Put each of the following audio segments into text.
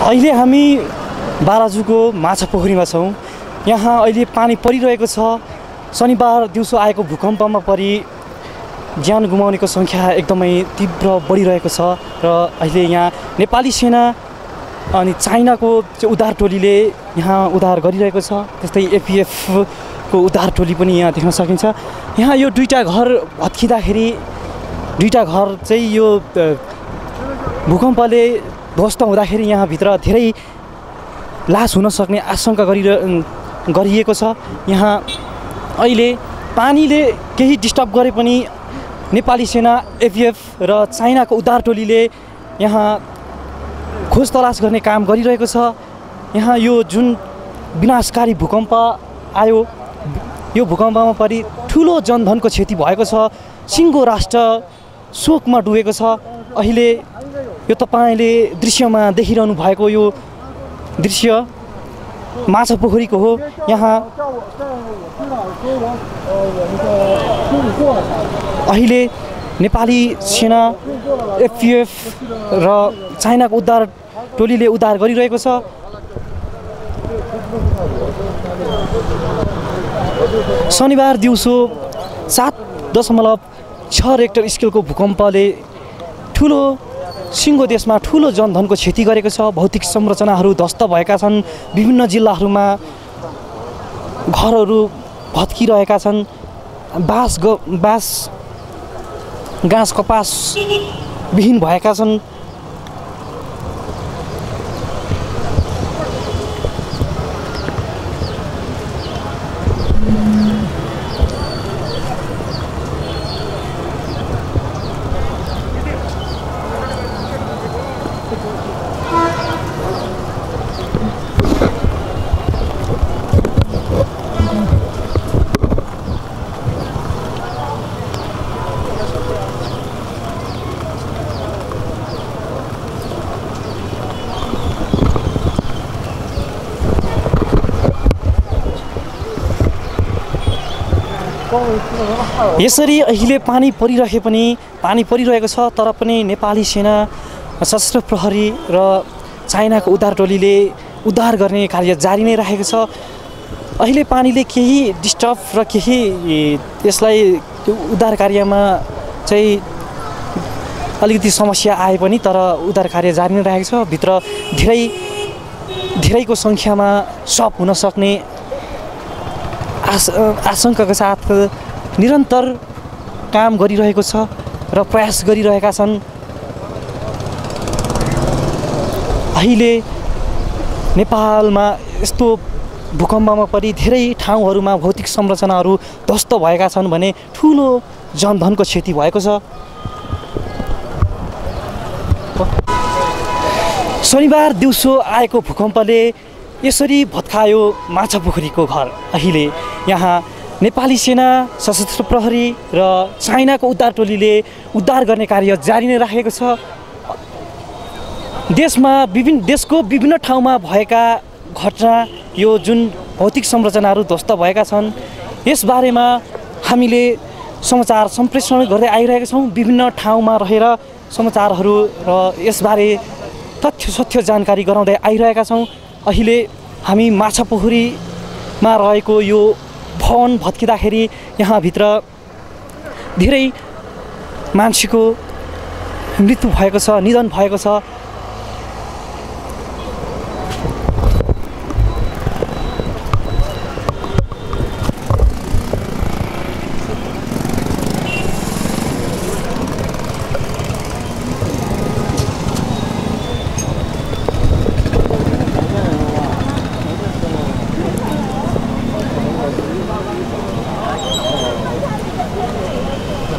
अहिले हामी बाराजुको माछा पोखरीमा छौँ। यहाँ अहिले पानी परिरहेको छ। शनिबार दिउँसो आएको भूकम्पमा परि ज्यान गुमाउनेको सङ्ख्या एकदमै तीव्र बढिरहेको छ र अहिले यहाँ नेपाली सेना अनि चाइनाको उद्धार टोलीले यहाँ उद्धार गरिरहेको छ। त्यस्तै एपिएफको उद्धार टोली पनि यहाँ देख्न सकिन्छ। यहाँ यो दुईवटा घर भत्किँदाखेरि दुईवटा घर चाहिँ यो भूकम्पले ध्वस्त हुँदाखेरि यहाँभित्र धेरै लास हुन सक्ने आशंका गरिरह गरिएको छ। यहाँ अहिले पानीले केही डिस्टर्ब गरे पनि नेपाली सेना एपिएफ र चाइनाको उद्धार टोलीले यहाँ खोज तलास गर्ने काम गरिरहेको छ। यहाँ यो जुन विनाशकारी भूकम्प आयो यो भूकम्पमा परि ठुलो जनधनको क्षति भएको छ। सिङ्गो राष्ट्र शोकमा डुबेको छ। अहिले यो तपाईँले दृश्यमा देखिरहनु भएको यो दृश्य माछा पोखरीको हो। यहाँ अहिले नेपाली सेना एफपिएफ र चाइनाको उद्धार टोलीले उद्धार गरिरहेको छ। शनिबार दिउँसो सात दशमलव छ रेक्टर स्केलको भूकम्पले ठुलो सिङ्गो देशमा ठुलो जनधनको क्षति गरेको छ। भौतिक संरचनाहरू ध्वस्त भएका छन्। विभिन्न जिल्लाहरूमा घरहरू भत्किरहेका छन्। बाँस ग बाँस घाँस कपास विहीन भएका छन्। यसरी अहिले पानी परिरहे पनि पानी परिरहेको छ तर पनि नेपाली सेना सशस्त्र प्रहरी र चाइनाको उद्धार टोलीले उद्धार गर्ने कार्य जारी नै राखेको छ। अहिले पानीले केही डिस्टर्ब र केही यसलाई उद्धार कार्यमा चाहिँ अलिकति समस्या आए पनि तर उद्धार कार्य जारी नै राखेको छ। भित्र धेरै धेरैको सङ्ख्यामा सप हुन सक्ने आश आशङ्काका साथ निरन्तर काम गरिरहेको छ र प्रयास गरिरहेका छन्। अहिले नेपालमा यस्तो भूकम्पमा पनि धेरै ठाउँहरूमा भौतिक संरचनाहरू ध्वस्त भएका छन् भने ठुलो जनधनको क्षति भएको छ। शनिबार दिउँसो आएको भूकम्पले यसरी भत्कायो माछा पोखरीको घर। अहिले यहाँ नेपाली सेना सशस्त्र प्रहरी र चाइनाको उद्धार टोलीले उद्धार गर्ने कार्य जारी नै राखेको छ। देशमा विभिन्न देशको विभिन्न ठाउँमा भएका घटना यो जुन भौतिक संरचनाहरू ध्वस्त भएका छन् यसबारेमा हामीले समाचार सम्प्रेषण गर्दै आइरहेका छौँ। विभिन्न ठाउँमा रहेर समाचारहरू र यसबारे तथ्य सत्य जानकारी गराउँदै आइरहेका छौँ। अहिले हामी माछा पोखरीमा रहेको यो भवन भत्किँदाखेरि यहाँभित्र धेरै मान्छेको मृत्यु भएको छ निधन भएको छ।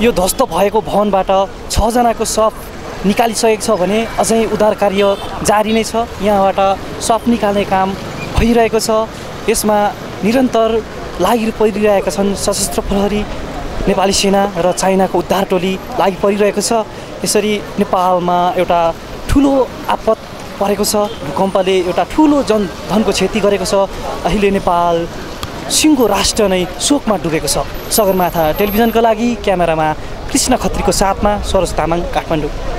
यो ध्वस्त भएको भवनबाट छजनाको सप निकालिसकेको छ भने अझै उद्धार कार्य जारी नै छ। यहाँबाट सप निकाल्ने काम भइरहेको छ। यसमा निरन्तर लागि परिरहेका छन् सशस्त्र प्रहरी नेपाली सेना र चाइनाको उद्धार टोली लागि परिरहेको छ। यसरी नेपालमा एउटा ठुलो आपत परेको छ। भूकम्पले एउटा ठुलो जनधनको क्षति गरेको छ। अहिले नेपाल सिङ्गो राष्ट्र नै शोकमा डुबेको छ। सगरमाथा टेलिभिजनका लागि क्यामेरामा कृष्ण खत्रीको साथमा सरोज तामाङ काठमाडौँ।